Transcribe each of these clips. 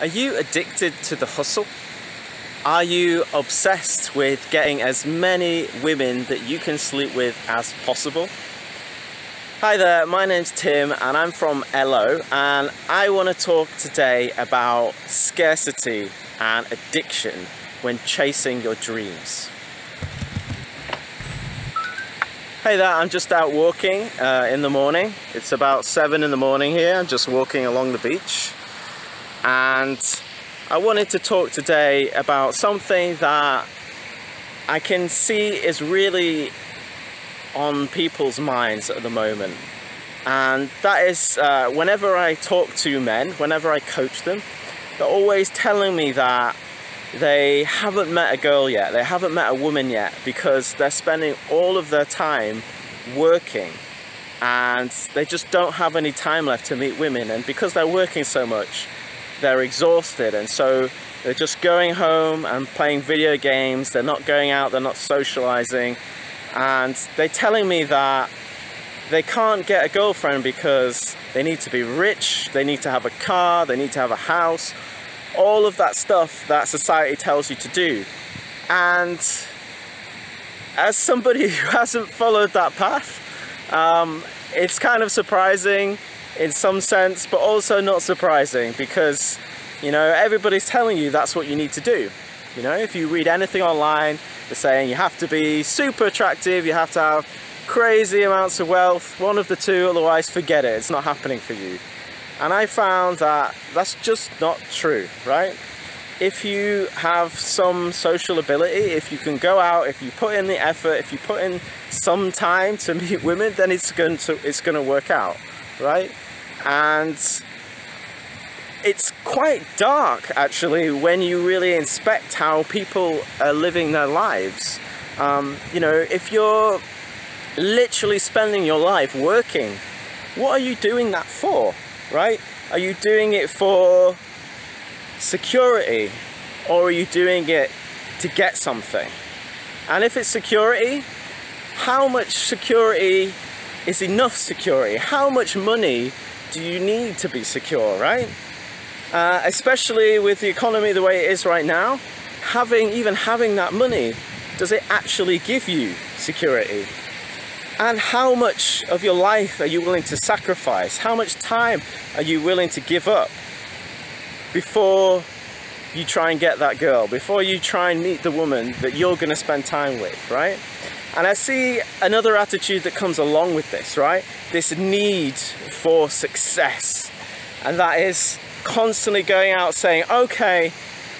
Are you addicted to the hustle? Are you obsessed with getting as many women that you can sleep with as possible? Hi there, my name's Tim and I'm from Elo and I want to talk today about scarcity and addiction when chasing your dreams. Hey there, I'm just out walking uh, in the morning. It's about seven in the morning here. I'm just walking along the beach and I wanted to talk today about something that I can see is really on people's minds at the moment. And that is uh, whenever I talk to men, whenever I coach them, they're always telling me that they haven't met a girl yet, they haven't met a woman yet because they're spending all of their time working. And they just don't have any time left to meet women and because they're working so much they're exhausted and so they're just going home and playing video games. They're not going out they're not socializing. And they're telling me that they can't get a girlfriend because they need to be rich they need to have a car they need to have a house all of that stuff that society tells you to do. And as somebody who hasn't followed that path um, it's kind of surprising in some sense, but also not surprising because, you know, everybody's telling you that's what you need to do. You know, if you read anything online, they're saying you have to be super attractive, you have to have crazy amounts of wealth, one of the two, otherwise forget it, it's not happening for you. And I found that that's just not true, right? If you have some social ability, if you can go out, if you put in the effort, if you put in some time to meet women, then it's going to it's going to work out, right? and it's quite dark actually when you really inspect how people are living their lives. Um, you know, if you're literally spending your life working, what are you doing that for, right? Are you doing it for security or are you doing it to get something? And if it's security, how much security is enough security? How much money do you need to be secure, right? Uh, especially with the economy the way it is right now, having even having that money, does it actually give you security? And how much of your life are you willing to sacrifice? How much time are you willing to give up before you try and get that girl, before you try and meet the woman that you're going to spend time with, right? And I see another attitude that comes along with this, right? This need for success. And that is constantly going out saying, okay,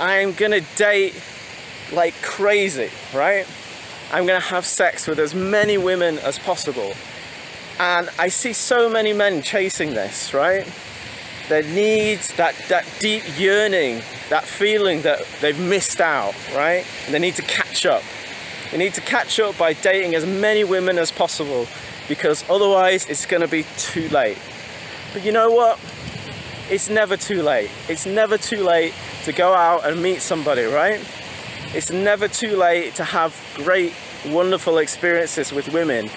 I'm gonna date like crazy, right? I'm gonna have sex with as many women as possible. And I see so many men chasing this, right? Their needs, that, that deep yearning, that feeling that they've missed out, right? And they need to catch up. You need to catch up by dating as many women as possible because otherwise it's going to be too late. But you know what? It's never too late. It's never too late to go out and meet somebody, right? It's never too late to have great, wonderful experiences with women.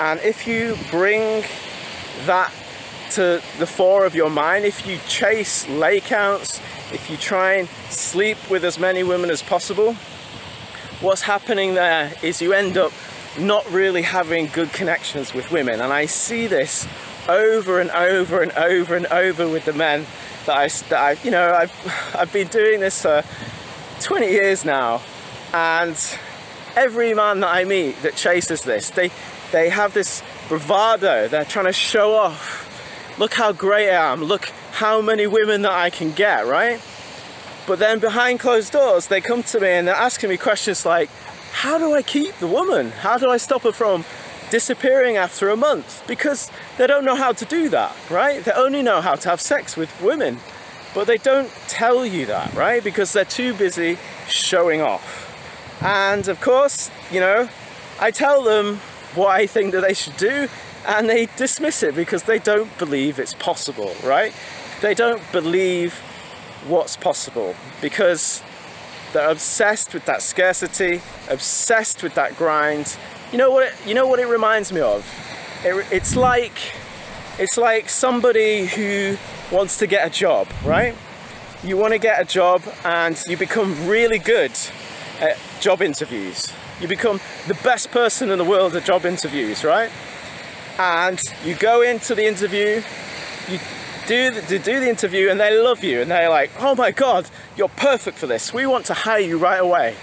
And if you bring that to the fore of your mind, if you chase lay counts, if you try and sleep with as many women as possible, what's happening there is you end up not really having good connections with women. And I see this over and over and over and over with the men that I, that I you know, I've, I've been doing this for 20 years now. And every man that I meet that chases this, they, they have this bravado. They're trying to show off. Look how great I am. Look how many women that I can get, right? But then behind closed doors, they come to me and they're asking me questions like, how do I keep the woman? How do I stop her from disappearing after a month? Because they don't know how to do that, right? They only know how to have sex with women, but they don't tell you that, right? Because they're too busy showing off. And of course, you know, I tell them what I think that they should do and they dismiss it because they don't believe it's possible, right? They don't believe what's possible because they're obsessed with that scarcity, obsessed with that grind. You know what? It, you know what it reminds me of? It, it's like it's like somebody who wants to get a job, right? you want to get a job and you become really good at job interviews. You become the best person in the world at job interviews, right? And you go into the interview, you do the, do the interview and they love you and they're like, oh my God, you're perfect for this. We want to hire you right away.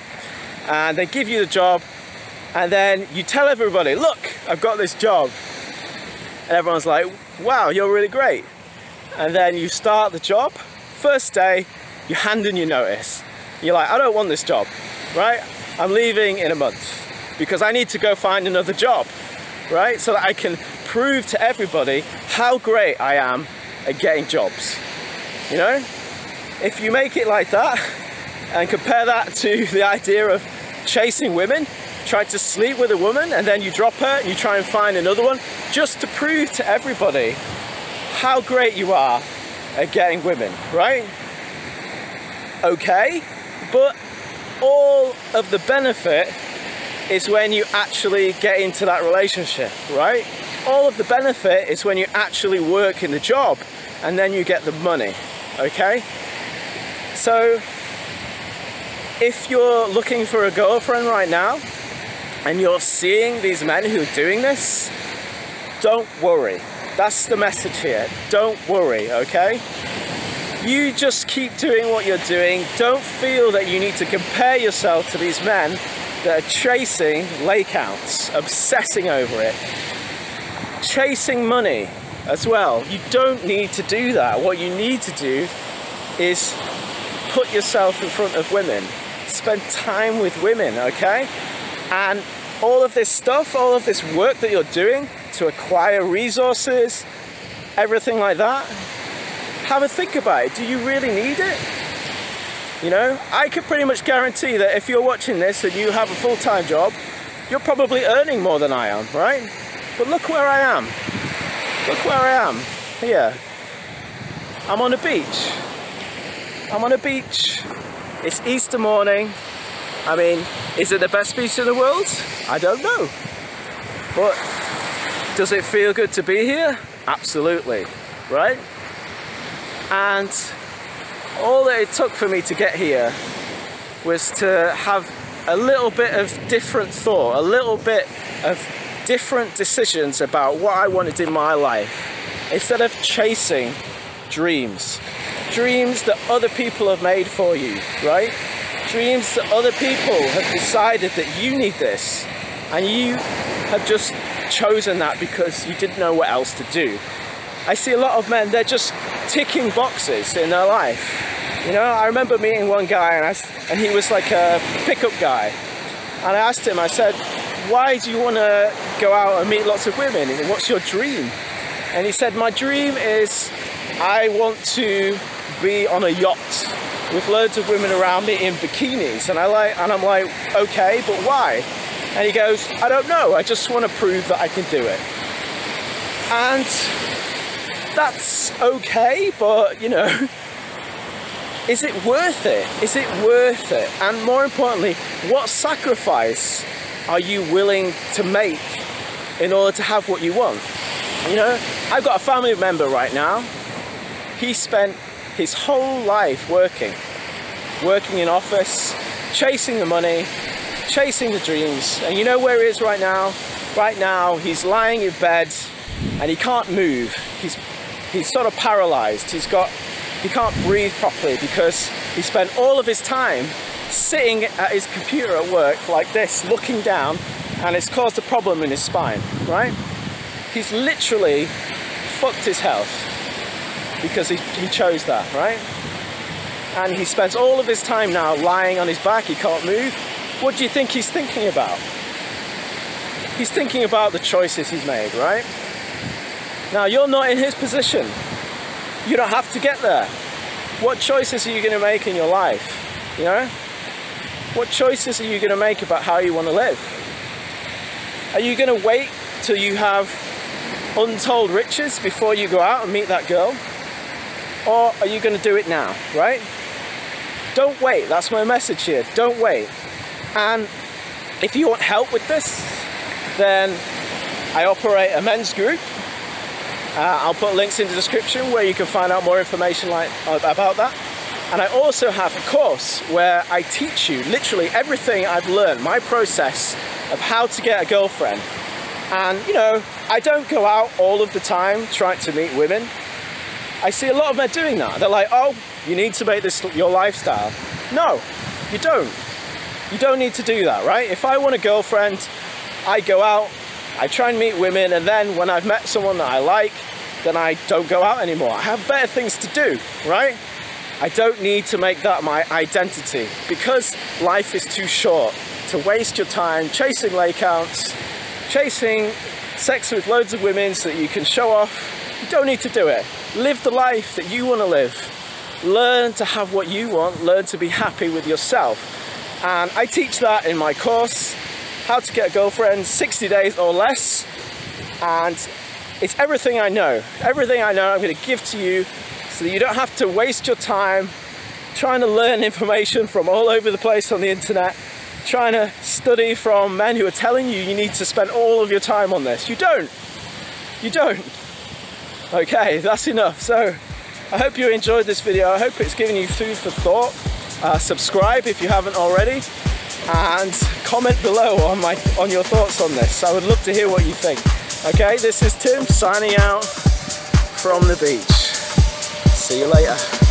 And they give you the job and then you tell everybody, look, I've got this job. And everyone's like, wow, you're really great. And then you start the job, first day, you hand in your notice. You're like, I don't want this job, right? I'm leaving in a month because I need to go find another job, right? So that I can prove to everybody how great I am at getting jobs. You know? If you make it like that and compare that to the idea of chasing women, try to sleep with a woman and then you drop her and you try and find another one just to prove to everybody how great you are at getting women, right? Okay, but all of the benefit is when you actually get into that relationship, right? All of the benefit is when you actually work in the job and then you get the money, okay? So, if you're looking for a girlfriend right now, and you're seeing these men who are doing this, don't worry. That's the message here. Don't worry, okay? You just keep doing what you're doing. Don't feel that you need to compare yourself to these men that are chasing lay counts, obsessing over it, chasing money as well. You don't need to do that. What you need to do is put yourself in front of women, spend time with women, okay? And all of this stuff, all of this work that you're doing to acquire resources, everything like that, have a think about it. Do you really need it? You know, I can pretty much guarantee that if you're watching this and you have a full-time job, you're probably earning more than I am, right? But look where I am. Look where I am. Here. I'm on a beach. I'm on a beach. It's Easter morning. I mean, is it the best beach in the world? I don't know. But does it feel good to be here? Absolutely, right? And all that it took for me to get here was to have a little bit of different thought, a little bit of different decisions about what I wanted in my life. Instead of chasing dreams, dreams that other people have made for you, right? dreams that other people have decided that you need this and you have just chosen that because you didn't know what else to do. I see a lot of men, they're just ticking boxes in their life. You know, I remember meeting one guy and, I, and he was like a pickup guy. And I asked him, I said, why do you want to go out and meet lots of women? What's your dream? And he said, my dream is I want to be on a yacht with loads of women around me in bikinis. And I like, and I'm like, okay, but why? And he goes, I don't know. I just want to prove that I can do it. And that's okay, but you know, is it worth it? Is it worth it? And more importantly, what sacrifice are you willing to make in order to have what you want? You know, I've got a family member right now. He spent his whole life working, working in office, chasing the money, chasing the dreams. And you know where he is right now? Right now, he's lying in bed and he can't move. He's, he's sort of paralyzed. He's got, he can't breathe properly because he spent all of his time sitting at his computer at work like this, looking down, and it's caused a problem in his spine, right? He's literally fucked his health because he, he chose that, right? And he spends all of his time now lying on his back, he can't move. What do you think he's thinking about? He's thinking about the choices he's made, right? Now, you're not in his position. You don't have to get there. What choices are you going to make in your life? You know? What choices are you going to make about how you want to live? Are you going to wait till you have untold riches before you go out and meet that girl? or are you going to do it now, right? Don't wait, that's my message here. Don't wait. And if you want help with this, then I operate a men's group. Uh, I'll put links in the description where you can find out more information like about that. And I also have a course where I teach you literally everything I've learned, my process of how to get a girlfriend. And you know, I don't go out all of the time trying to meet women. I see a lot of men doing that. They're like, oh, you need to make this your lifestyle. No, you don't. You don't need to do that, right? If I want a girlfriend, I go out, I try and meet women, and then when I've met someone that I like, then I don't go out anymore. I have better things to do, right? I don't need to make that my identity because life is too short to waste your time chasing lay counts, chasing sex with loads of women so that you can show off. You don't need to do it. Live the life that you want to live. Learn to have what you want, learn to be happy with yourself and I teach that in my course how to get a girlfriend 60 days or less. And it's everything I know. Everything I know I'm going to give to you so that you don't have to waste your time trying to learn information from all over the place on the internet trying to study from men who are telling you you need to spend all of your time on this. You don't. You don't. Okay that's enough. So I hope you enjoyed this video. I hope it's given you food for thought. Uh, subscribe if you haven't already, and comment below on my on your thoughts on this. I would love to hear what you think. Okay, this is Tim signing out from the beach. See you later.